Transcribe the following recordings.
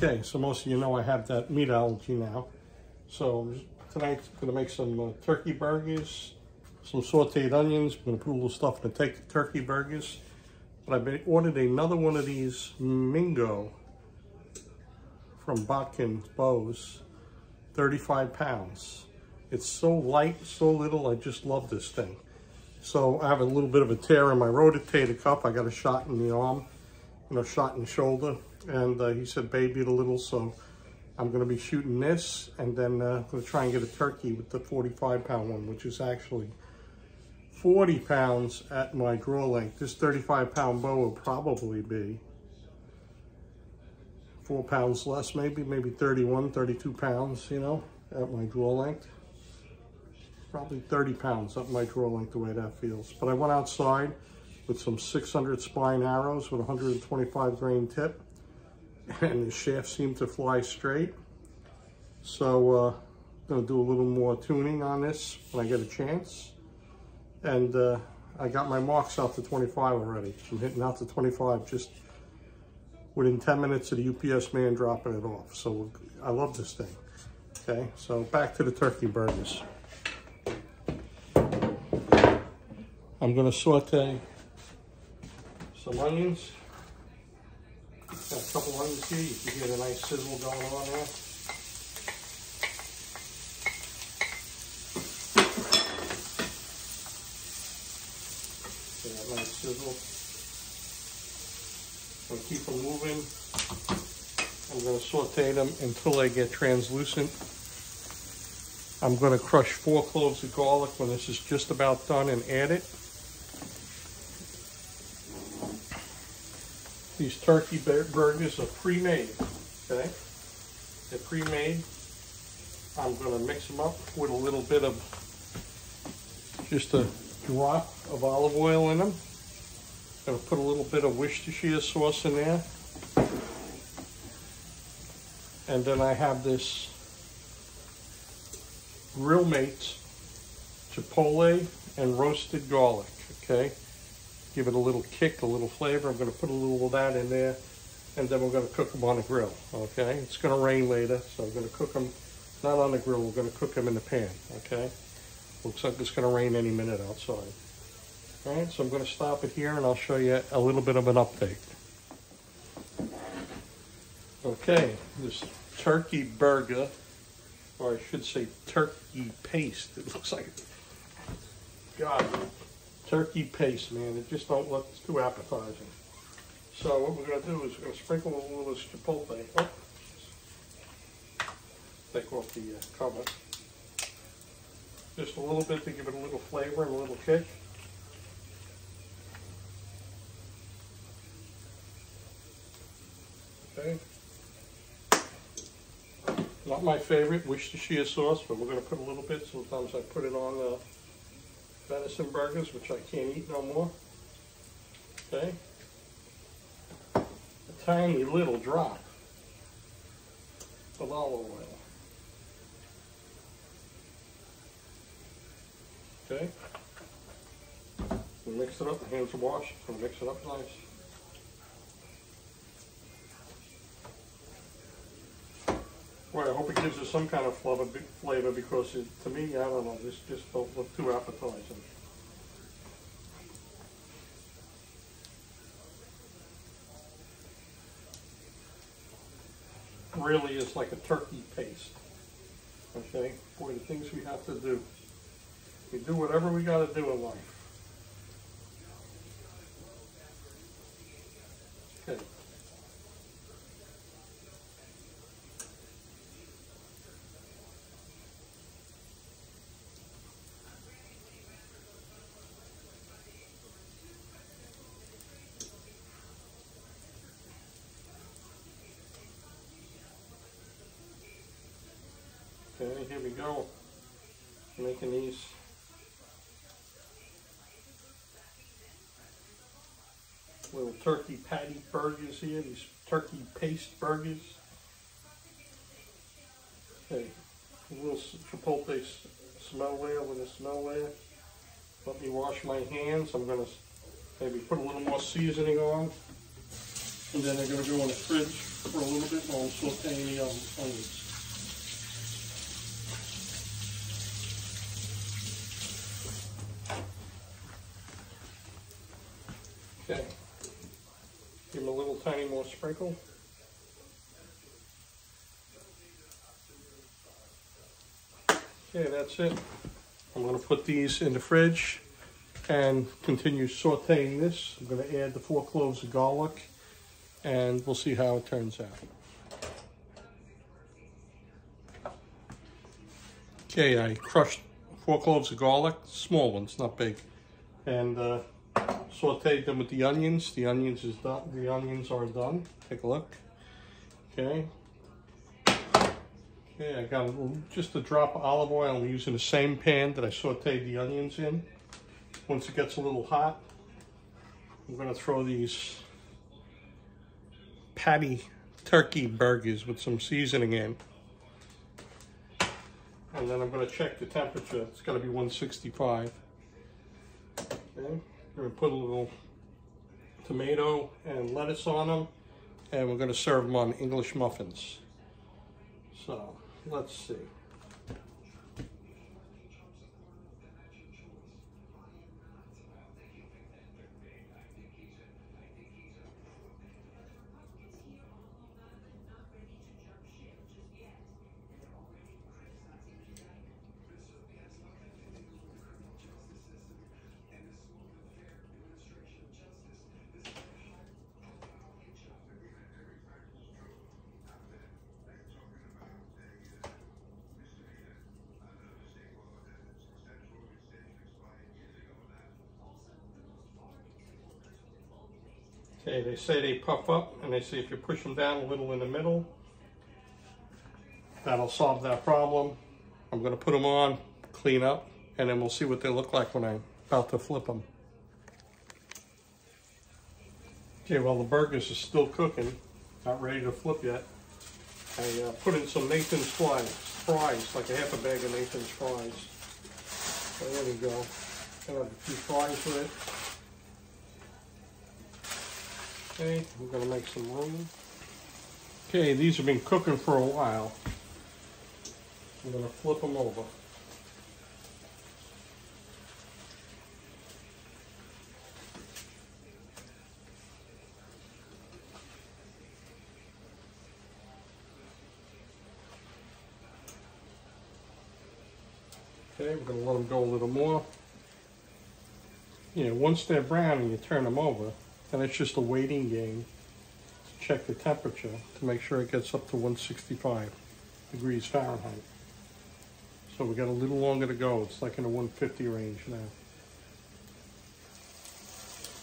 Okay, so most of you know I have that meat allergy now. So tonight I'm gonna make some uh, turkey burgers, some sauteed onions. I'm gonna put a little stuff in the turkey burgers. But I've ordered another one of these Mingo from Bodnik Bows, 35 pounds. It's so light, so little, I just love this thing. So I have a little bit of a tear in my rotator cuff. I got a shot in the arm, you know, shot in the shoulder. And uh, he said, baby it a little, so I'm gonna be shooting this and then uh, I'm gonna try and get a turkey with the 45 pound one, which is actually 40 pounds at my draw length. This 35 pound bow will probably be four pounds less, maybe, maybe 31, 32 pounds, you know, at my draw length. Probably 30 pounds up my draw length, the way that feels. But I went outside with some 600 spine arrows with 125 grain tip, and the shaft seemed to fly straight. So uh, I'm gonna do a little more tuning on this when I get a chance. And uh, I got my marks out to 25 already. I'm hitting out to 25 just within 10 minutes of the UPS man dropping it off. So I love this thing. Okay, so back to the turkey burgers. I'm gonna saute some onions. Got a couple onions here. You can get a nice sizzle going on there. Get that nice sizzle. I'm gonna keep them moving. I'm gonna saute them until they get translucent. I'm gonna crush four cloves of garlic when this is just about done and add it. These turkey burgers are pre-made, okay? They're pre-made. I'm gonna mix them up with a little bit of just a drop of olive oil in them. Gonna put a little bit of Worcestershire sauce in there. And then I have this Grill Mates Chipotle and roasted garlic, okay? Give it a little kick, a little flavor. I'm gonna put a little of that in there and then we're gonna cook them on the grill, okay? It's gonna rain later, so I'm gonna cook them, not on the grill, we're gonna cook them in the pan, okay? Looks like it's gonna rain any minute outside. All right, so I'm gonna stop it here and I'll show you a little bit of an update. Okay, this turkey burger, or I should say turkey paste. It looks like, God, turkey paste, man. It just don't look too appetizing. So what we're gonna do is we're gonna sprinkle a little of this chipotle. Oh, take off the uh, cover. Just a little bit to give it a little flavor and a little kick. Okay. Not my favorite, Worcestershire sauce, but we're going to put a little bit. Sometimes I put it on uh, venison burgers, which I can't eat no more. Okay. A tiny little drop of olive oil. Okay. We mix it up, the hands are washed, and mix it up nice. Hope it some kind of flavor, flavor because it, to me, I don't know, this just don't look too appetizing. Really is like a turkey paste. Okay, boy, the things we have to do. We do whatever we got to do in life. Here we go. Making these little turkey patty burgers here, these turkey paste burgers. Okay, a little chipotle smell layer with a smell layer. Let me wash my hands. I'm gonna maybe put a little more seasoning on. And then they're gonna go in the fridge for a little bit while I'm sauteing the um, onions. Okay. Give them a little tiny more sprinkle. Okay, that's it. I'm gonna put these in the fridge and continue sauteing this. I'm gonna add the four cloves of garlic and we'll see how it turns out. Okay, I crushed four cloves of garlic, small ones, not big, and uh, sauteed them with the onions. The onions is done. The onions are done. Take a look. Okay. Okay, I got just a drop of olive oil. I'm using the same pan that I sauteed the onions in. Once it gets a little hot, I'm going to throw these patty turkey burgers with some seasoning in. And then I'm going to check the temperature. It's got to be 165. Okay, Going to put a little tomato and lettuce on them. And we're to serve them on English muffins. So, let's see. Okay, they say they puff up, and they say if you push them down a little in the middle, that'll solve that problem. I'm gonna put them on, clean up, and then we'll see what they look like when I'm about to flip them. Okay, well the burgers are still cooking, not ready to flip yet. I uh, put in some Nathan's fries, fries, like a half a bag of Nathan's fries. So there we go. Gonna have a few fries with it. Okay, I'm gonna make some room. Okay, these have been cooking for a while. I'm gonna flip them over. Okay, we're gonna let them go a little more. You know, once they're brown and you turn them over, and it's just a waiting game to check the temperature to make sure it gets up to 165 degrees Fahrenheit. So we got a little longer to go. It's like in the 150 range now.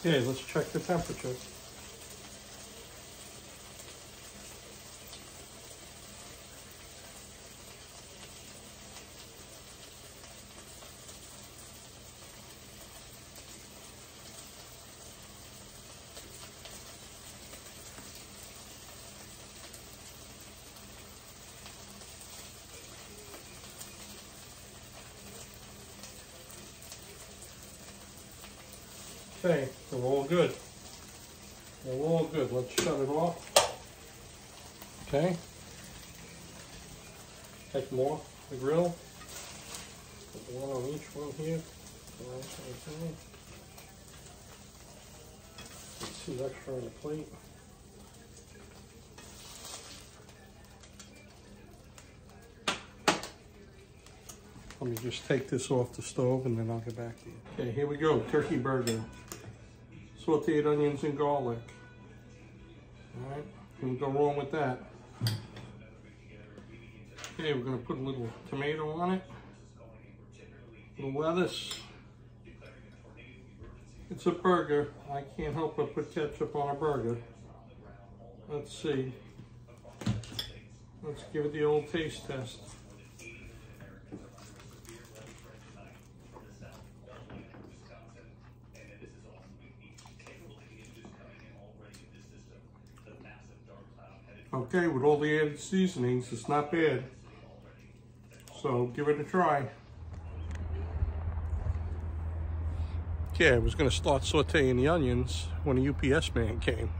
Okay, let's check the temperature. Okay, we're all good. We're all good. Let's shut it off. Okay. Take more the grill. Put one on each one here. Let's see extra on the plate. Let me just take this off the stove and then I'll get back to you. Okay, here we go, turkey burger sauteed onions and garlic. All right, can go wrong with that. Okay, we're gonna put a little tomato on it, a little lettuce. It's a burger. I can't help but put ketchup on a burger. Let's see. Let's give it the old taste test. Okay, with all the added seasonings, it's not bad. So give it a try. Okay, I was gonna start sauteing the onions when the UPS man came.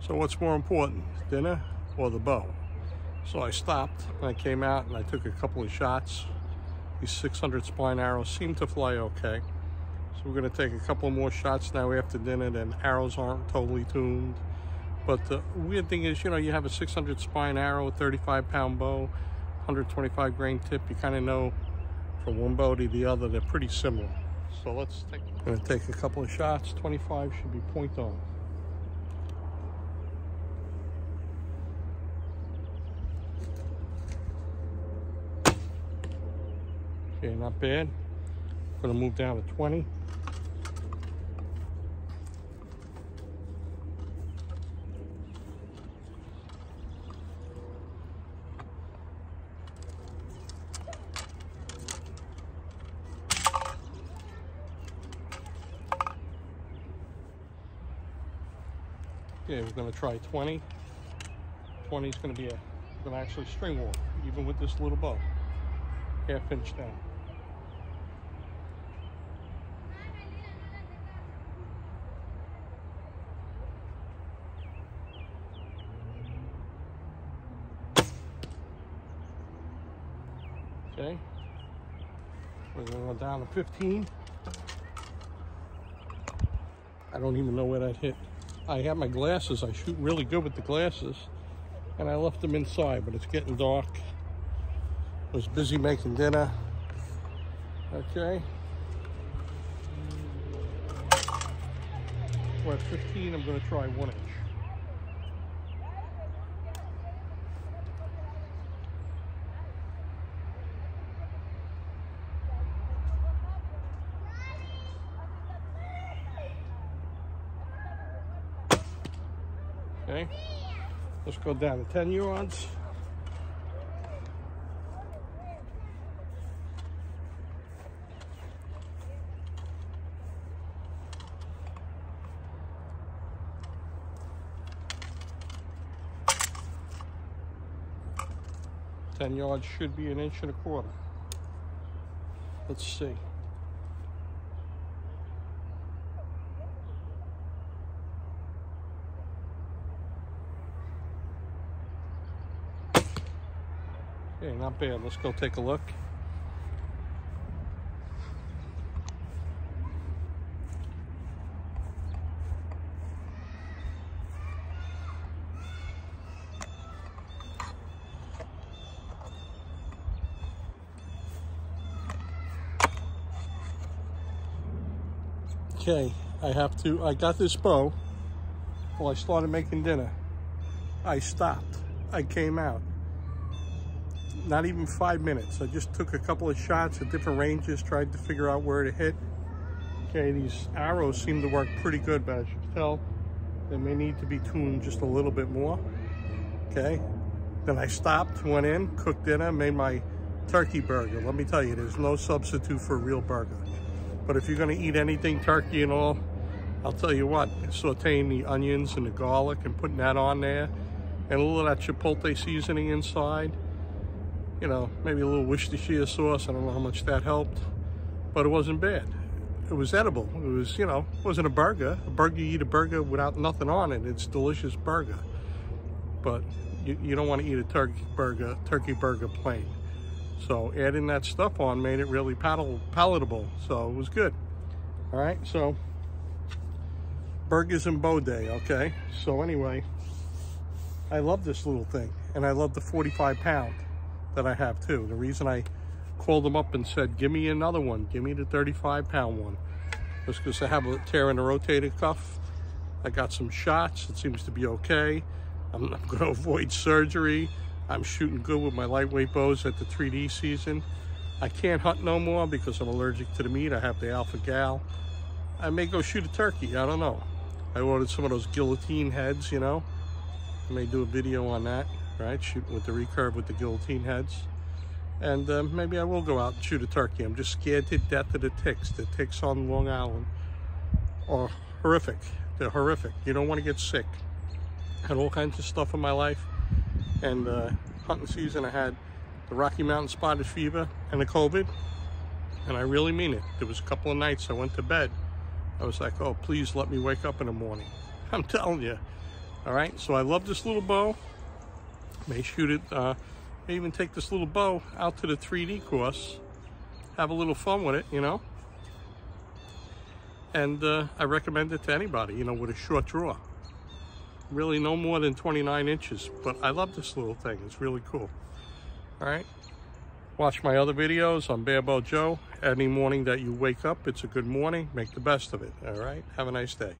So what's more important, dinner or the bow? So I stopped and I came out and I took a couple of shots. These 600 spine arrows seem to fly okay. So we're gonna take a couple more shots now after dinner, then arrows aren't totally tuned. But the weird thing is, you know, you have a 600 spine arrow, 35 pound bow, 125 grain tip. You kind of know from one bow to the other, they're pretty similar. So let's take, I'm gonna take a couple of shots. 25 should be point on. Okay, not bad. Gonna move down to 20. We're gonna try 20. 20 is gonna be a, gonna actually string walk, even with this little bow. Half inch down. Okay. We're gonna go down to 15. I don't even know where that hit. I have my glasses. I shoot really good with the glasses. And I left them inside, but it's getting dark. I was busy making dinner. Okay. We're at 15. I'm going to try one inch. Okay, let's go down to 10 yards. Ten yards should be an inch and a quarter. Let's see. Okay, not bad. Let's go take a look. Okay, I have to, I got this bow. Well, I started making dinner. I stopped. I came out not even five minutes. I just took a couple of shots at different ranges, tried to figure out where to hit. Okay, these arrows seem to work pretty good, but as you can tell, they may need to be tuned just a little bit more. Okay, then I stopped, went in, cooked dinner, made my turkey burger. Let me tell you, there's no substitute for a real burger. But if you're gonna eat anything turkey and all, I'll tell you what, sauteing the onions and the garlic and putting that on there, and a little of that chipotle seasoning inside, you know, maybe a little Worcestershire sauce. I don't know how much that helped, but it wasn't bad. It was edible. It was, you know, it wasn't a burger. A burger, you eat a burger without nothing on it. It's delicious burger. But you, you don't want to eat a turkey burger, turkey burger plain. So adding that stuff on made it really palatable. So it was good. All right, so burgers and bow day, okay? So anyway, I love this little thing and I love the 45 pound that I have too. The reason I called them up and said, give me another one, give me the 35 pound one, was because I have a tear in the rotator cuff. I got some shots, it seems to be okay. I'm, I'm gonna avoid surgery. I'm shooting good with my lightweight bows at the 3D season. I can't hunt no more because I'm allergic to the meat. I have the alpha gal. I may go shoot a turkey, I don't know. I ordered some of those guillotine heads, you know. I may do a video on that right? Shooting with the recurve with the guillotine heads. And uh, maybe I will go out and shoot a turkey. I'm just scared to death of the ticks. The ticks on Long Island are horrific. They're horrific. You don't want to get sick. I had all kinds of stuff in my life. And uh, hunting season, I had the Rocky Mountain spotted fever and the COVID. And I really mean it. There was a couple of nights I went to bed. I was like, oh, please let me wake up in the morning. I'm telling you, All right, so I love this little bow. May shoot it, uh, may even take this little bow out to the 3D course. Have a little fun with it, you know. And uh, I recommend it to anybody, you know, with a short draw. Really no more than 29 inches, but I love this little thing. It's really cool. All right. Watch my other videos on Barebow Joe. Any morning that you wake up, it's a good morning. Make the best of it. All right. Have a nice day.